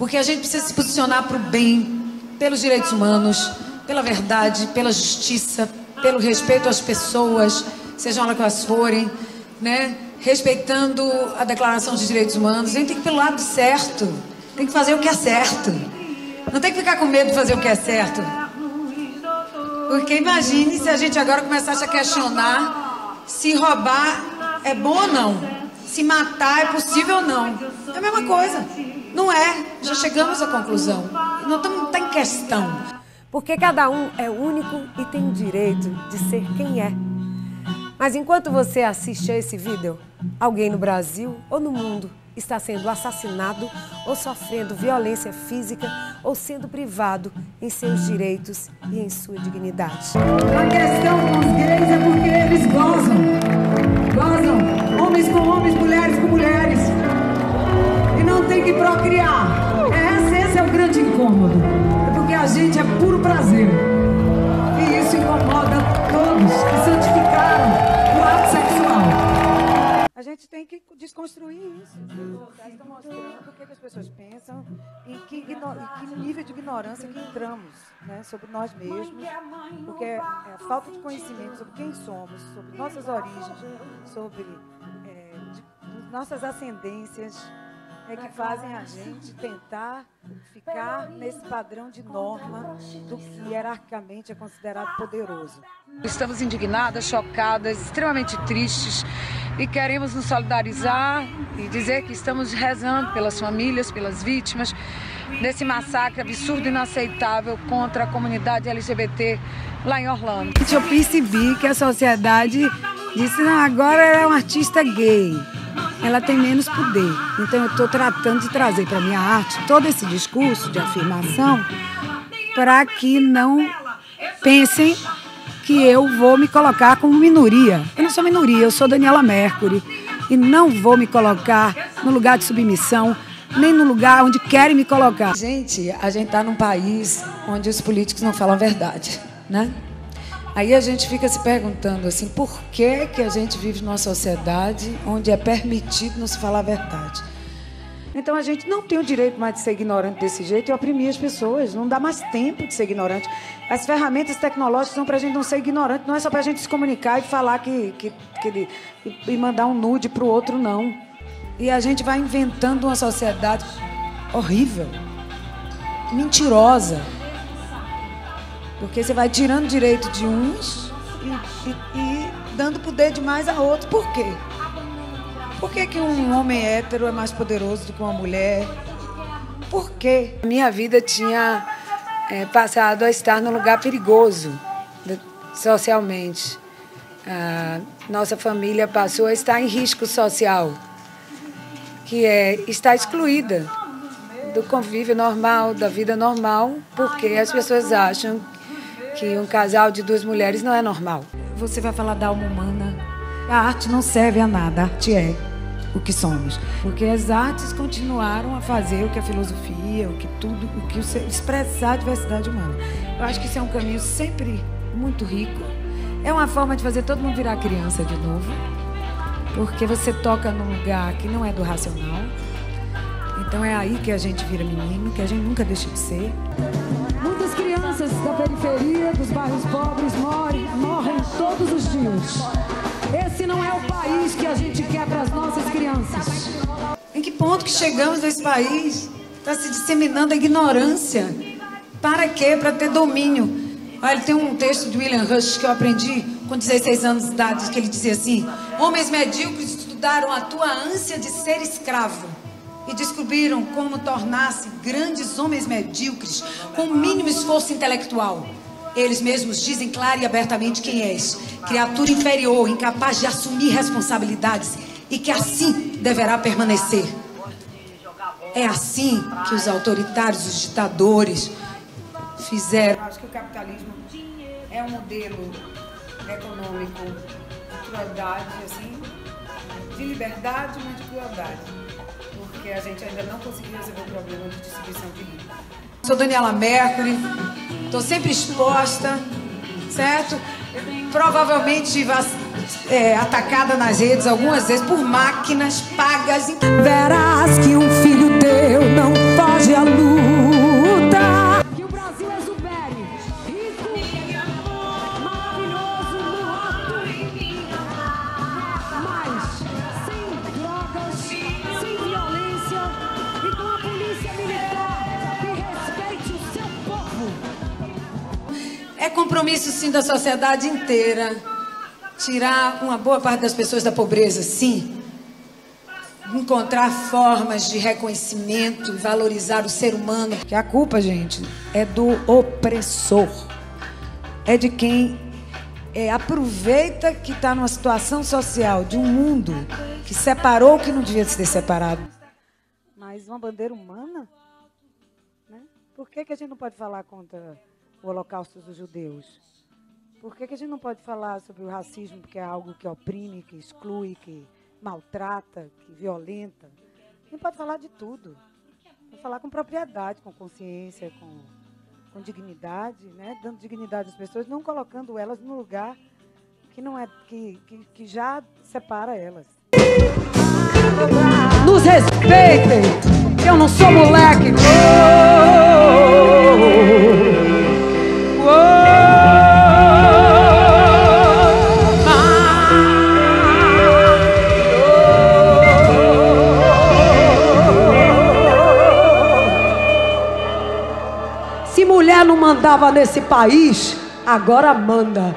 Porque a gente precisa se posicionar para o bem, pelos direitos humanos, pela verdade, pela justiça, pelo respeito às pessoas, sejam elas quais forem, né? respeitando a Declaração de Direitos Humanos. A gente tem que ir pelo lado certo, tem que fazer o que é certo. Não tem que ficar com medo de fazer o que é certo. Porque imagine se a gente agora começasse a questionar se roubar é bom ou não. Se matar é possível ou não. É a mesma coisa. Não é. Já chegamos à conclusão. Não está em questão. Porque cada um é único e tem o direito de ser quem é. Mas enquanto você assiste a esse vídeo, alguém no Brasil ou no mundo está sendo assassinado ou sofrendo violência física ou sendo privado em seus direitos e em sua dignidade. A questão com os gays é porque eles gozam. Gozam. Homens com homens, mulheres com mulheres. O. É porque a gente é puro prazer. E isso incomoda todos que santificaram a gente tem que desconstruir isso. Está mostrando o que, as pessoas pensam e que, que, nível de ignorância que entramos né, sobre nós mesmos, porque é a falta de conhecimento sobre quem somos, sobre nossas origens, sobre é, de, nossas ascendências, é que fazem a gente tentar ficar nesse padrão de norma do que hierarquicamente é considerado poderoso. Estamos indignadas, chocadas, extremamente tristes e queremos nos solidarizar e dizer que estamos rezando pelas famílias, pelas vítimas desse massacre absurdo e inaceitável contra a comunidade LGBT lá em Orlando. Eu percebi que a sociedade disse, não, agora ela é um artista gay ela tem menos poder. Então eu estou tratando de trazer para minha arte todo esse discurso de afirmação para que não pensem que eu vou me colocar como minoria. Eu não sou minoria, eu sou Daniela Mercury e não vou me colocar no lugar de submissão nem no lugar onde querem me colocar. Gente, a gente está num país onde os políticos não falam a verdade, né? Aí a gente fica se perguntando assim, por que, que a gente vive numa sociedade onde é permitido não se falar a verdade? Então a gente não tem o direito mais de ser ignorante desse jeito e oprimir as pessoas. Não dá mais tempo de ser ignorante. As ferramentas tecnológicas são para a gente não ser ignorante, não é só para a gente se comunicar e falar que, que, que e mandar um nude para o outro, não. E a gente vai inventando uma sociedade horrível, mentirosa. Porque você vai tirando direito de uns e, e, e dando poder demais a outros. Por quê? Por que, que um homem hétero é mais poderoso do que uma mulher? Por quê? Minha vida tinha é, passado a estar num lugar perigoso socialmente. A nossa família passou a estar em risco social, que é estar excluída do convívio normal, da vida normal, porque as pessoas acham que um casal de duas mulheres não é normal. Você vai falar da alma humana. A arte não serve a nada, a arte é o que somos. Porque as artes continuaram a fazer o que a filosofia, o que tudo, o que expressar a diversidade humana. Eu acho que isso é um caminho sempre muito rico. É uma forma de fazer todo mundo virar criança de novo. Porque você toca num lugar que não é do racional. Então é aí que a gente vira menino, que a gente nunca deixa de ser da periferia, dos bairros pobres, morrem, morrem todos os dias. Esse não é o país que a gente quer para as nossas crianças. Em que ponto que chegamos nesse país? Está se disseminando a ignorância. Para quê? Para ter domínio. Olha, tem um texto de William Rush que eu aprendi com 16 anos de idade, que ele dizia assim: Homens medíocres estudaram a tua ânsia de ser escravo e descobriram como tornar-se grandes homens medíocres com o mínimo esforço intelectual. Eles mesmos dizem clara e abertamente quem és: criatura inferior, incapaz de assumir responsabilidades e que assim deverá permanecer. É assim que os autoritários, os ditadores fizeram. Acho que o capitalismo é um modelo econômico de crueldade, assim, de liberdade, mas de crueldade porque a gente ainda não conseguiu resolver o problema de distribuição de livro. Sou Daniela Mercury, estou sempre exposta, certo? Provavelmente é, atacada nas redes algumas vezes por máquinas pagas. Verás que um filho É compromisso, sim, da sociedade inteira. Tirar uma boa parte das pessoas da pobreza, sim. Encontrar formas de reconhecimento valorizar o ser humano. Que a culpa, gente, é do opressor. É de quem é, aproveita que está numa situação social de um mundo que separou o que não devia ser separado. Mas uma bandeira humana? Né? Por que, que a gente não pode falar contra o holocausto dos judeus? Por que, que a gente não pode falar sobre o racismo, porque é algo que oprime, que exclui, que maltrata, que violenta? A gente pode falar de tudo. Pode falar com propriedade, com consciência, com, com dignidade, né? dando dignidade às pessoas, não colocando elas no lugar que não é que, que, que já separa elas. Nos respeitem, eu não sou moleque. Oh, mandava nesse país, agora manda.